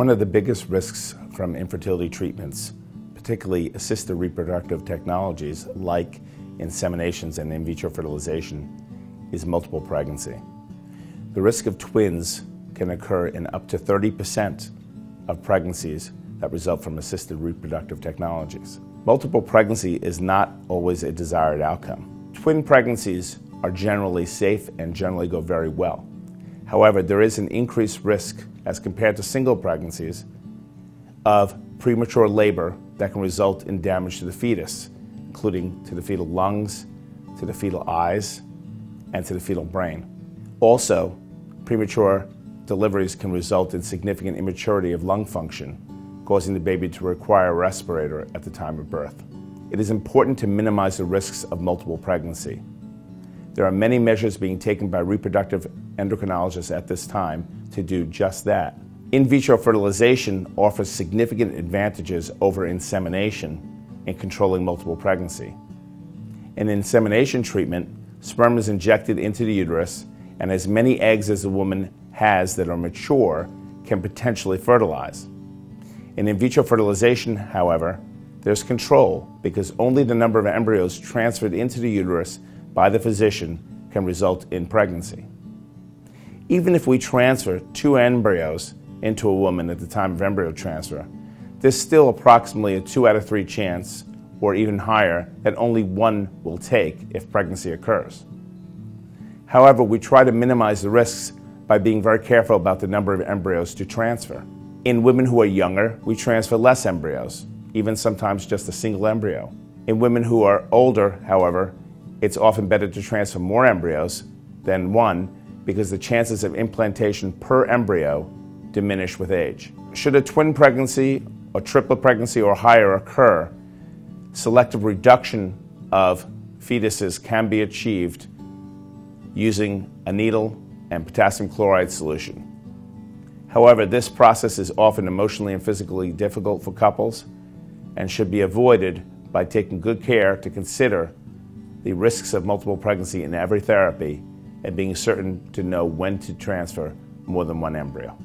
One of the biggest risks from infertility treatments, particularly assisted reproductive technologies like inseminations and in vitro fertilization, is multiple pregnancy. The risk of twins can occur in up to 30% of pregnancies that result from assisted reproductive technologies. Multiple pregnancy is not always a desired outcome. Twin pregnancies are generally safe and generally go very well. However, there is an increased risk as compared to single pregnancies of premature labor that can result in damage to the fetus, including to the fetal lungs, to the fetal eyes, and to the fetal brain. Also, premature deliveries can result in significant immaturity of lung function, causing the baby to require a respirator at the time of birth. It is important to minimize the risks of multiple pregnancy. There are many measures being taken by reproductive endocrinologists at this time to do just that. In vitro fertilization offers significant advantages over insemination in controlling multiple pregnancy. In insemination treatment, sperm is injected into the uterus, and as many eggs as a woman has that are mature can potentially fertilize. In in vitro fertilization, however, there's control because only the number of embryos transferred into the uterus by the physician can result in pregnancy. Even if we transfer two embryos into a woman at the time of embryo transfer, there's still approximately a 2 out of 3 chance, or even higher, that only one will take if pregnancy occurs. However, we try to minimize the risks by being very careful about the number of embryos to transfer. In women who are younger, we transfer less embryos, even sometimes just a single embryo. In women who are older, however, it's often better to transfer more embryos than one because the chances of implantation per embryo diminish with age. Should a twin pregnancy, a triplet pregnancy, or higher occur, selective reduction of fetuses can be achieved using a needle and potassium chloride solution. However, this process is often emotionally and physically difficult for couples and should be avoided by taking good care to consider the risks of multiple pregnancy in every therapy and being certain to know when to transfer more than one embryo.